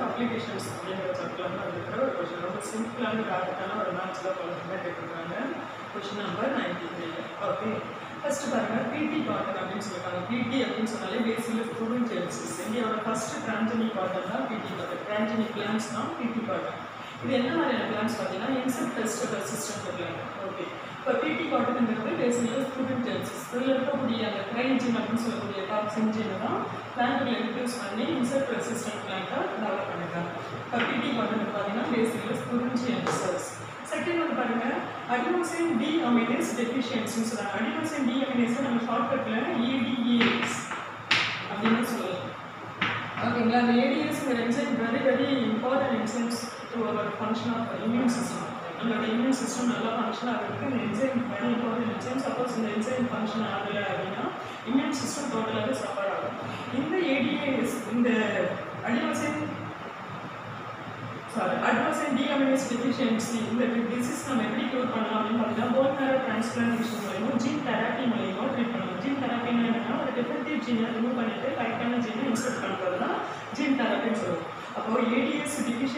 Applications அப்படிங்கிற சாப்டர்ல இருக்கிற ஒரு கொஷின் ரொம்ப சிம்பிளான டேரக்டான ஒரு மேட்ச்சில் பழக்கமாக கேட்டிருக்காங்க question number ninety three okay first பாருங்கள் பிடி காட்டன் அப்படின்னு சொல்லியிருக்காங்க. பிடி அப்படின்னு சொன்னாலே பேசியில் ஸ்டூடெண்ட் ஜென்சிஸ் இந்தியாவோட ஃபர்ஸ்ட் டிரான்ஜனி காட்டன் தான் பிடி காட்டன் டிரான்ஜனி பிளான்ஸ் தான் பிடி காட்டன் இது என்ன மாதிரியான பிளான்ஸ் பார்த்தீங்கன்னா insect pest resistant plant okay இப்போ பிடி காட்டனுங்கிறது செல்லில் இருக்கக்கூடிய அந்த கிரைன்ஜின் அப்படின்னு சொல்லக்கூடிய டாக்ஸின் ஜீனை தான் பிளான்ட்டில் இன்ட்ரடியூஸ் பண்ணி இன்செக்ட் ரெசிஸ்டன்ட் பிளான்ட்டாக டெவலப் பண்ணியிருக்காங்க. இப்போ பிடி காட்டன் பார்த்தீங்கன்னா பேசிக்கலாக ஸ்டூடெண்ட் அன்சர்ஸ் செகண்ட் வந்து பாருங்கள் அடினோசின் டி அமினேஸ் டெஃபிஷியன்சின்னு சொல்கிறாங்க அடினோசின் டி அமினேஸை நம்ம ஷார்ட்கட்டில் ஏடிஏஎஸ் அப்படின்னு சொல்லலாம். ஓகேங்களா அந்த ஏடிஎஸ்ங்கிற enzyme very very important enzymes to our function of immune system system நல்லா ஃபங்க்ஷன் ஆகிறதுக்கு இந்த என்சைம் இப்போ இம்பார்ட்டன்ட் என்சைம் சப்போஸ் இந்த என்சைம் ஃபங்க்ஷன் ஆகலை அப்படின்னா இம்யூன் சிஸ்டம் டோட்டலாகவே சஃபர் ஆகும் இந்த ஏடிஏஎஸ் இந்த adenosine sorry advance deaminase deficiency இந்த டிசீஸ் நம்ம எப்படி க்யூர் பண்ணலாம் அப்படின்னு பார்த்தீங்கன்னா போன் மேரோ டிரான்ஸ்பிளான்டேஷன் மூலியமாக ஜீன் தெராப்பி மூலியமாக ட்ரீட் பண்ணலாம் ஜீன் தெராப்பின்னு என்னன்னா ஒரு டிஃபெக்டிவ் ஜீனை ரிமூவ் பண்ணிட்டு கரெக்டான ஜீனை இன்சர்ட் பண்ணுறது தான் ஜீன் தெராப்பின்னு சொல்லுவோம்.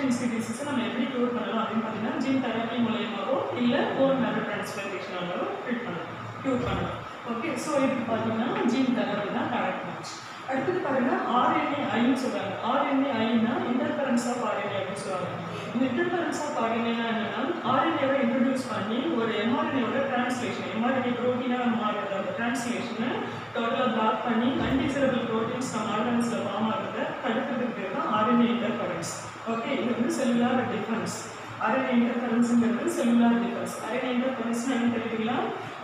அப்போ டிசீஸை நம்ம எப்படி க்யூர் பண்ணலாம் அப்படின்னு பார்த்தீங்கன்னா ஜீன் தெரப்பி மூலியமாவோ இல்லை போன் மேரோ டிரான்ஸ்பிளான்டேஷனாலோ ட்ரீட் பண்ணலாம். க்யூர் பண்ணலாம். ஓகே ஸோ இதுக்கு பார்த்தீங்கன்னா ஜீன் தெரப்பி தான் கரெக்ட் மேட்ச் அடுத்தது பார்த்தீங்கன்னா ஆர்என்ஏ ஐன்னு சொல்கிறாங்க ஆர்என்ஏ ஐன்னா இன்டர்பரன்ஸ் ஆஃப் ஆர்என்ஏ அப்படின்னு சொல்லுவாங்க இந்த இன்டர்பரன்ஸ் ஆஃப் ஆர்என்ஏனா என்னன்னா ஆர்என்ஏவை இன்ட்ரடியூஸ் பண்ணி ஒரு எம்ஆர்என்ஏவோட டிரான்ஸ்லேஷன் எம்ஆர்என்ஏ ப்ரோட்டீனாக மாறுறது அந்த டிரான்ஸ்லேஷனை டோட்டலாக பிளாக் பண்ணி அன்டிசரபிள் ப்ரோட்டீன்ஸ் நம்ம ஆர்கன்ஸில் ஃபார்ம் ஆகிறத தடுக்கிறதுக்கு பேர் தான் ஆர்என்ஏ இன்டர்பரன்ஸ் ஓகே இது வந்து செல்லுலார் டிஃபரன்ஸ் ஆர்என்ஏ இன்டர்ஃபரன்ஸுங்கிறது செல்லுலார் டிஃபரன்ஸ் ஆர்என்ஏ இன்டர்ஃபரன்ஸ்னு என்ன தெரியுங்களா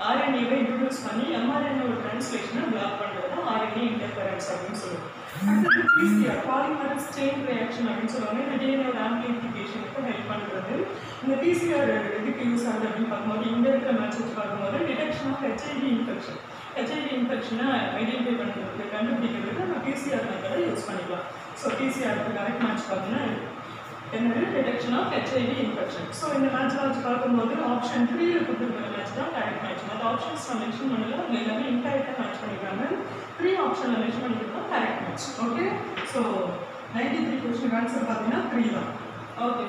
ஆர்என்ஏவை இன்ட்ரடியூஸ் பண்ணி எம்ஆர்என்ஏ ஒரு டிரான்ஸ்லேஷனை பிளாக் பண்ணுறது தான் ஆர்என்ஏ இன்டர்ஃபரன்ஸ் அப்படின்னு சொல்லுவோம். அடுத்தது பிசிஆர் பாலிமரஸ் செயின் ரியாக்ஷன் அப்படின்னு சொல்லுவாங்க. இந்த டிஎன்ஏ ஆம்பிளிஃபிகேஷனுக்கு ஹெல்ப் பண்ணுறது இந்த பிசிஆர் எதுக்கு யூஸ் ஆகுது அப்படின்னு பார்க்கும்போது இந்த இருக்கிற மேட்ச் வச்சு பார்க்கும்போது detection of HIV infection HIV இன்ஃபெக்ஷனை identify பண்ணுறதுக்கு கண்டுபிடிக்கிறதுக்கு நம்ம பிசிஆர் மெத்தடை யூஸ் பண்ணிக்கலாம். ஸோ பிசிஆருக்கு கரெக்ட் மேட்ச் பார்த்தீங்கன்னா என்னது detection of HIV infection so இந்த மேட்ச் மேட்ச் பார்க்கும்போது ஆப்ஷன் த்ரீல கொடுத்துருக்கிற மேட்ச் தான் டேரக்ட் மேட்ச் அந்த ஆப்ஷன்ஸ் நான் மென்ஷன் பண்ணல அதில் எல்லாமே இன்கரெக்டாக மேட்ச் பண்ணிருக்காங்க த்ரீ ஆப்ஷனில் மென்ஷன் பண்ணிருக்கோம் direct match okay so ninety three question answer பார்த்தீங்கன்னா த்ரீ தான். ஓகே